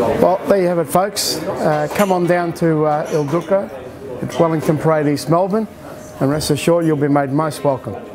Well, there you have it, folks. Uh, come on down to uh, Il Duca at Wellington Parade, East Melbourne, and rest assured you'll be made most welcome.